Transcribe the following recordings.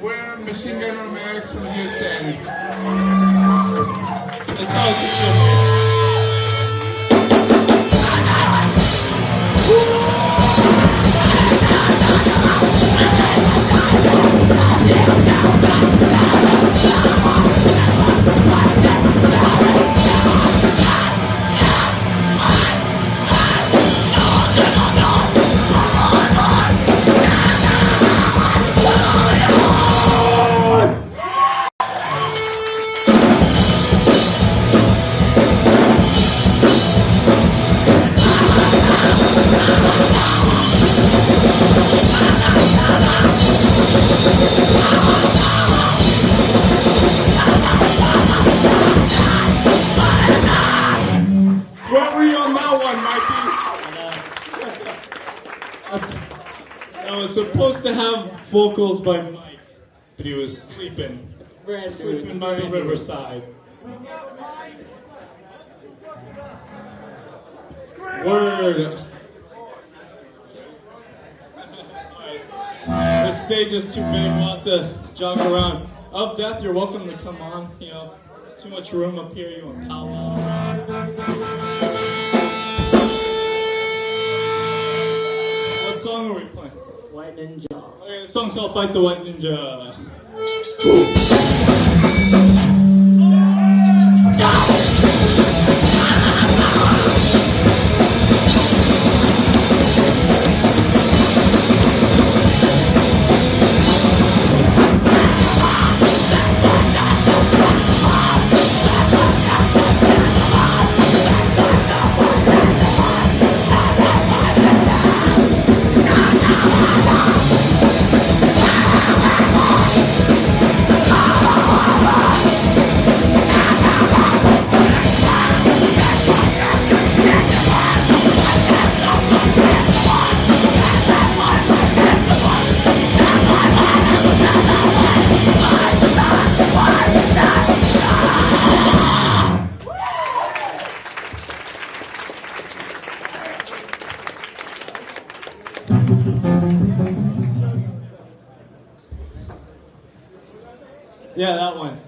We're Machine Gun Romantics from Houston. This song's for you. Where supposed to have vocals by Mike, but he was sleeping. It's brand. It's Sleeping by the riverside. Word. This stage is too big. Have to jog around. Of death, you're welcome to come on. You know, there's too much room up here. You want powwow White Ninja. Okay, the song's called Fight the White Ninja. Yeah, that one.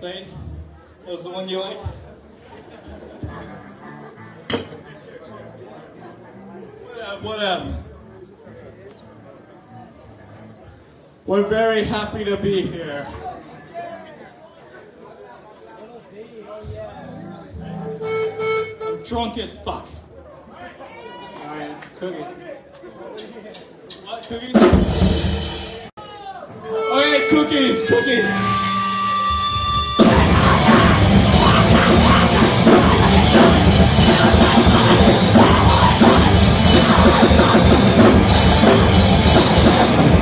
Thane? That was the one you liked? Whatever, whatever. We're very happy to be here. I'm drunk as fuck. Alright, cookies. What, cookies? Oh, okay, cookies, cookies. Headlock,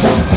headlock.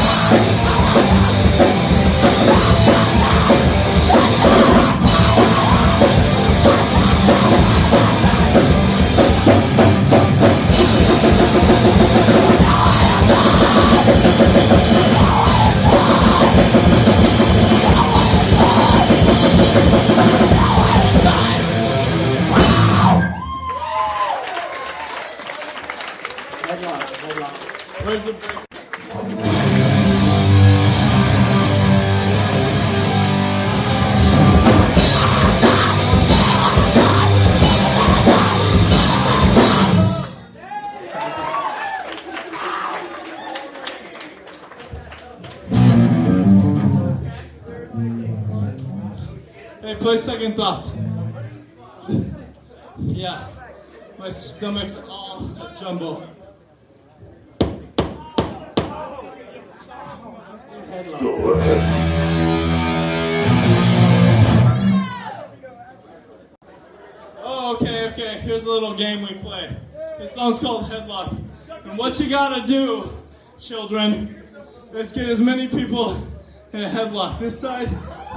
Play second thoughts. Yeah, my stomach's all a jumble. Oh, okay, okay. Here's a little game we play. This song's called Headlock. And what you gotta do, children, is get as many people in a headlock. This side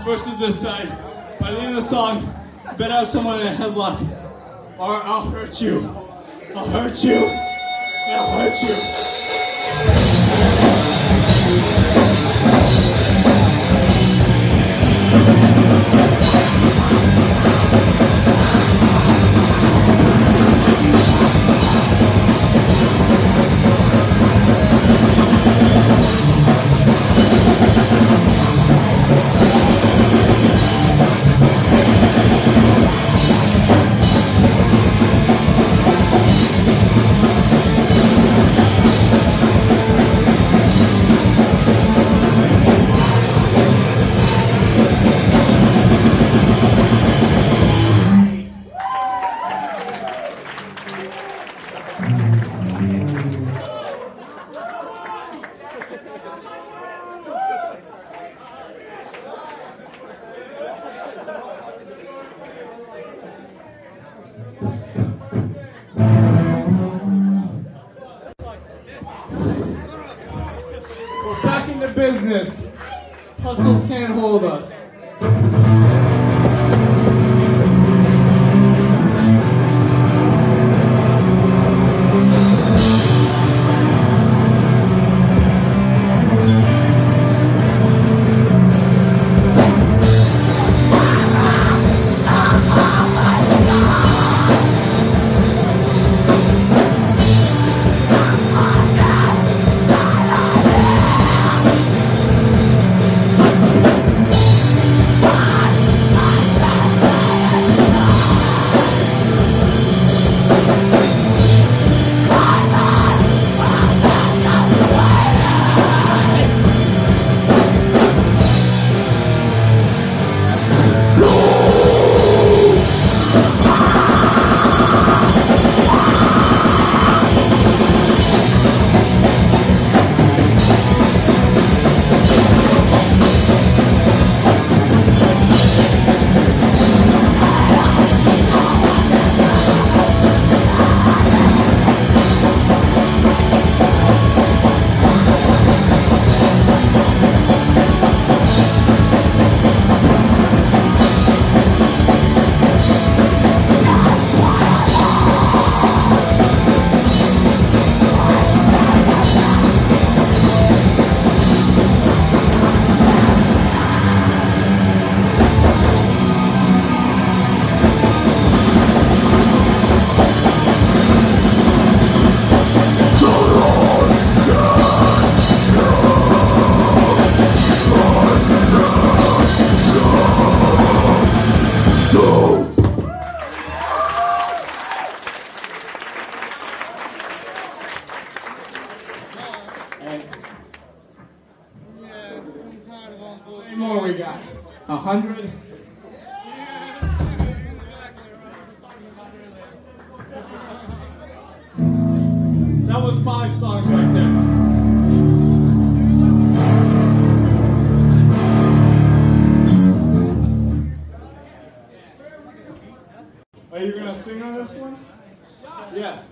versus this side. By the end of the song, better have someone in a headlock, or I'll hurt you. I'll hurt you. I'll hurt you. Back into business. Hustles can't hold us. We got? A hundred? That was five songs right there. Are you gonna sing on this one? Yeah.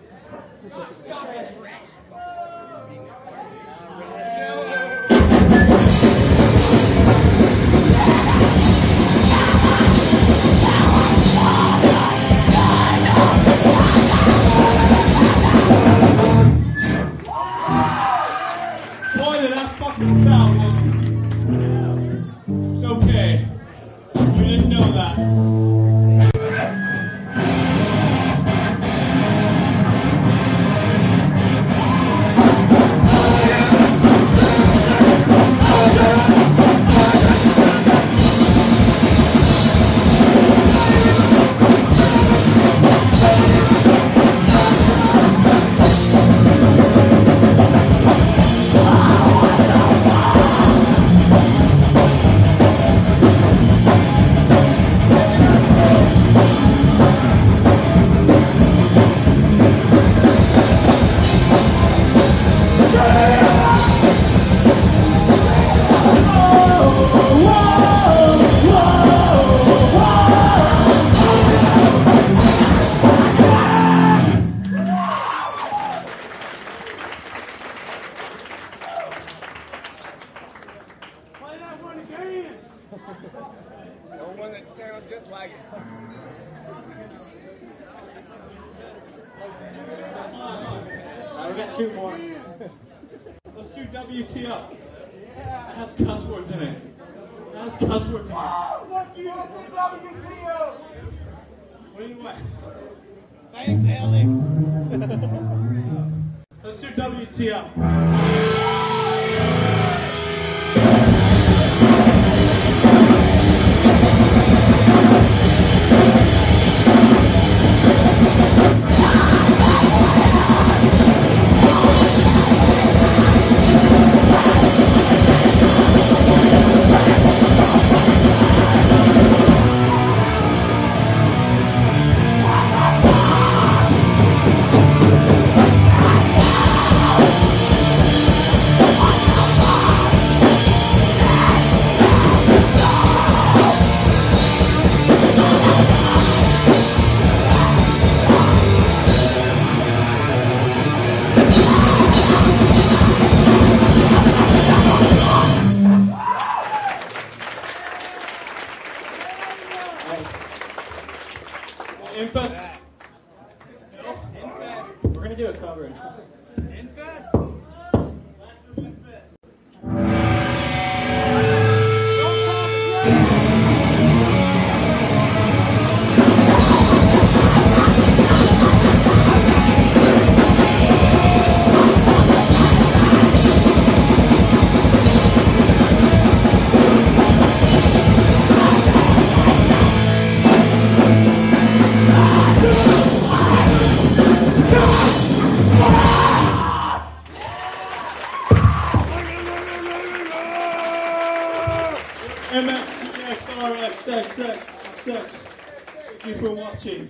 Alright, we got two more. Let's do WTO. It has cuss words in it. It has cuss words in it. What do you think WTO? What do you want? Thanks, Ellie. Let's do WTO. Gonna do a cover. For watching.